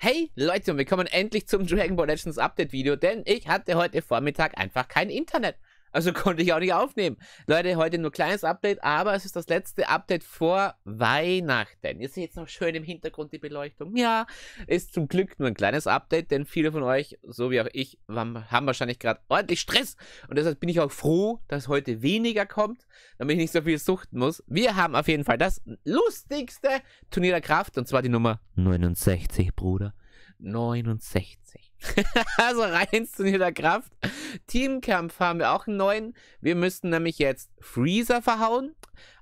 Hey Leute und willkommen endlich zum Dragon Ball Legends Update Video, denn ich hatte heute Vormittag einfach kein Internet. Also konnte ich auch nicht aufnehmen. Leute, heute nur kleines Update, aber es ist das letzte Update vor Weihnachten. Ihr seht jetzt noch schön im Hintergrund die Beleuchtung. Ja, ist zum Glück nur ein kleines Update, denn viele von euch, so wie auch ich, haben wahrscheinlich gerade ordentlich Stress. Und deshalb bin ich auch froh, dass heute weniger kommt, damit ich nicht so viel suchten muss. Wir haben auf jeden Fall das lustigste Turnier der Kraft, und zwar die Nummer 69, Bruder. 69. also rein zu der Kraft. Teamkampf haben wir auch einen neuen. Wir müssten nämlich jetzt Freezer verhauen.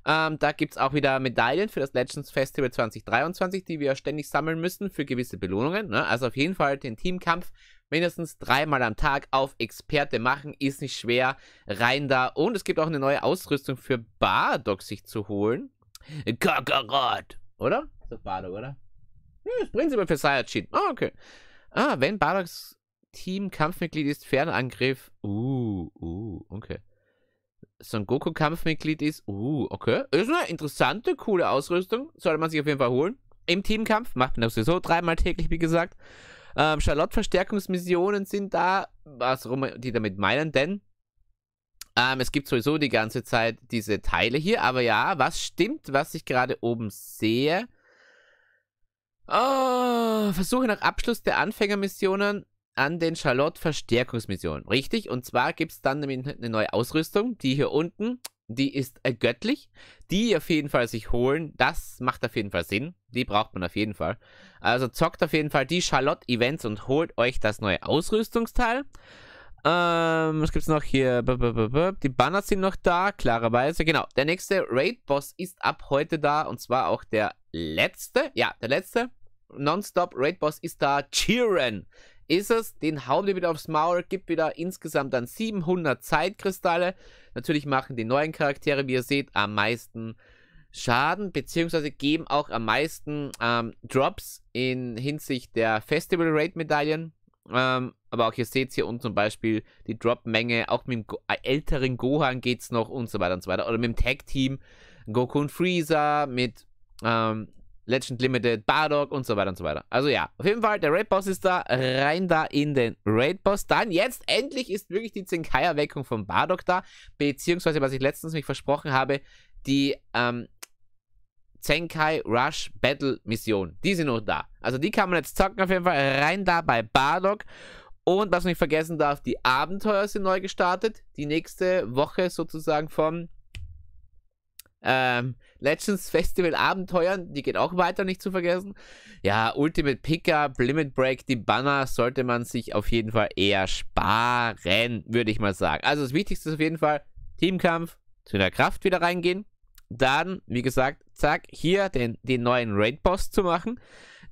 Ähm, da gibt es auch wieder Medaillen für das Legends Festival 2023, die wir ständig sammeln müssen für gewisse Belohnungen. Ne? Also auf jeden Fall den Teamkampf mindestens dreimal am Tag auf Experte machen. Ist nicht schwer. Rein da. Und es gibt auch eine neue Ausrüstung für Bardock sich zu holen. Kakarot. Oder? Ist das Bardock, oder? Ja, das prinzipiell für Saiyajin. Ah, okay. Ah, wenn Bardock's Team Kampfmitglied ist, Fernangriff. Uh, uh, okay. Son Goku Kampfmitglied ist. Uh, okay. Ist eine interessante, coole Ausrüstung. Sollte man sich auf jeden Fall holen. Im Teamkampf macht man das sowieso dreimal täglich, wie gesagt. Ähm, Charlotte Verstärkungsmissionen sind da, was die damit meinen, denn ähm, es gibt sowieso die ganze Zeit diese Teile hier. Aber ja, was stimmt, was ich gerade oben sehe? Oh, Versuche nach Abschluss der Anfängermissionen an den Charlotte-Verstärkungsmissionen. Richtig, und zwar gibt es dann eine neue Ausrüstung, die hier unten, die ist äh, göttlich. Die auf jeden Fall sich holen, das macht auf jeden Fall Sinn. Die braucht man auf jeden Fall. Also zockt auf jeden Fall die Charlotte-Events und holt euch das neue Ausrüstungsteil. Ähm, was gibt's noch hier? Die Banner sind noch da, klarerweise. Genau, der nächste Raid-Boss ist ab heute da und zwar auch der letzte. Ja, der letzte. Nonstop Raid-Boss ist da. Cheeren ist es. Den hauen wir wieder aufs Maul. Gibt wieder insgesamt dann 700 Zeitkristalle. Natürlich machen die neuen Charaktere, wie ihr seht, am meisten Schaden, beziehungsweise geben auch am meisten ähm, Drops in Hinsicht der Festival Raid Medaillen. Ähm, aber auch ihr seht hier unten zum Beispiel die Drop-Menge. Auch mit dem Go äh, älteren Gohan geht es noch und so weiter und so weiter. Oder mit dem Tag-Team Goku und Freezer, mit ähm, Legend Limited, Bardock und so weiter und so weiter. Also ja, auf jeden Fall, der Raid-Boss ist da, rein da in den Raid-Boss. Dann jetzt endlich ist wirklich die Zenkai-Erweckung von Bardock da, beziehungsweise, was ich letztens mich versprochen habe, die ähm, Zenkai Rush Battle Mission. Die sind noch da. Also die kann man jetzt zocken auf jeden Fall, rein da bei Bardock. Und was man nicht vergessen darf, die Abenteuer sind neu gestartet. Die nächste Woche sozusagen vom ähm, Legends Festival Abenteuern, die geht auch weiter, nicht zu vergessen. Ja, Ultimate Pickup, Limit Break, die Banner sollte man sich auf jeden Fall eher sparen, würde ich mal sagen. Also das Wichtigste ist auf jeden Fall Teamkampf, zu der Kraft wieder reingehen. Dann, wie gesagt, zack, hier den, den neuen Raid-Boss zu machen.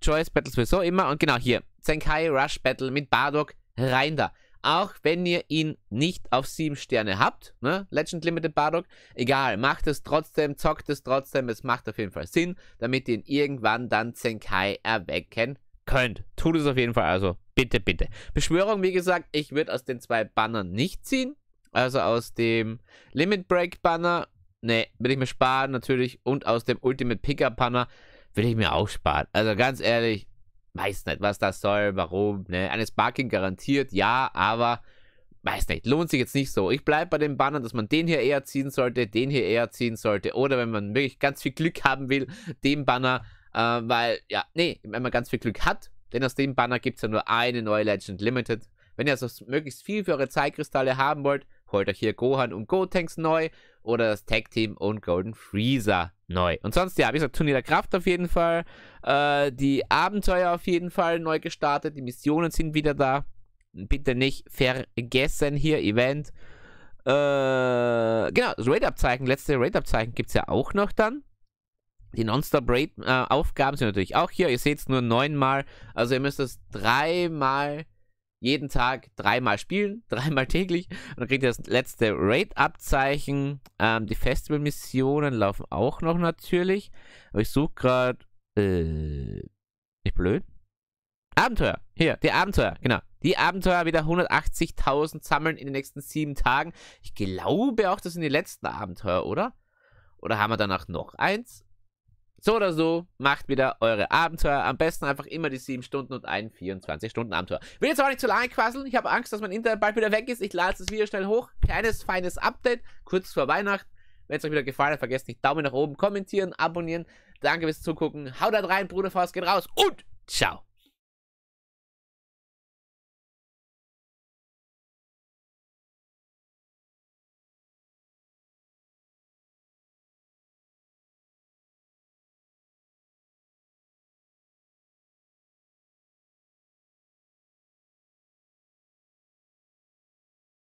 Choice Battles sowieso immer. Und genau hier, Zenkai Rush Battle mit Bardock, rein da. Auch wenn ihr ihn nicht auf 7 Sterne habt, ne? Legend Limited Bardock, egal, macht es trotzdem, zockt es trotzdem, es macht auf jeden Fall Sinn, damit ihr ihn irgendwann dann Zenkai erwecken könnt. Tut es auf jeden Fall, also bitte, bitte. Beschwörung, wie gesagt, ich würde aus den zwei Bannern nicht ziehen. Also aus dem Limit Break Banner, ne, will ich mir sparen natürlich. Und aus dem Ultimate Pickup Banner will ich mir auch sparen. Also ganz ehrlich, weiß nicht, was das soll, warum, ne? Eine Sparking garantiert, ja, aber weiß nicht, lohnt sich jetzt nicht so. Ich bleibe bei den Bannern, dass man den hier eher ziehen sollte, den hier eher ziehen sollte oder wenn man wirklich ganz viel Glück haben will, den Banner, äh, weil, ja, nee, wenn man ganz viel Glück hat, denn aus dem Banner gibt es ja nur eine neue Legend Limited. Wenn ihr also möglichst viel für eure Zeitkristalle haben wollt, holt euch hier Gohan und Gotenks neu oder das Tag Team und Golden Freezer neu. Und sonst, ja, wie gesagt, Turnier der Kraft auf jeden Fall. Äh, die Abenteuer auf jeden Fall neu gestartet. Die Missionen sind wieder da. Bitte nicht vergessen hier, Event. Äh, genau, das Raid-Abzeichen, letzte Raid-Abzeichen gibt es ja auch noch dann. Die Non-Stop-Raid-Aufgaben äh, sind natürlich auch hier. Ihr seht es nur neunmal. Also ihr müsst es dreimal jeden Tag dreimal spielen, dreimal täglich. Und dann kriegt ihr das letzte Raid-Abzeichen. Ähm, die Festival-Missionen laufen auch noch natürlich. Aber ich suche gerade. Äh, nicht blöd? Abenteuer. Hier, die Abenteuer, genau. Die Abenteuer wieder 180.000 sammeln in den nächsten sieben Tagen. Ich glaube auch, das sind die letzten Abenteuer, oder? Oder haben wir danach noch eins? So oder so, macht wieder eure Abenteuer. Am besten einfach immer die 7 Stunden und ein 24-Stunden-Abenteuer. Will jetzt auch nicht zu lange quasseln. Ich habe Angst, dass mein Internet bald wieder weg ist. Ich lade das Video schnell hoch. Kleines, feines Update, kurz vor Weihnachten. Wenn es euch wieder gefallen hat, vergesst nicht Daumen nach oben, kommentieren, abonnieren. Danke fürs Zugucken. Haut da rein, Bruder Faust geht raus und ciao.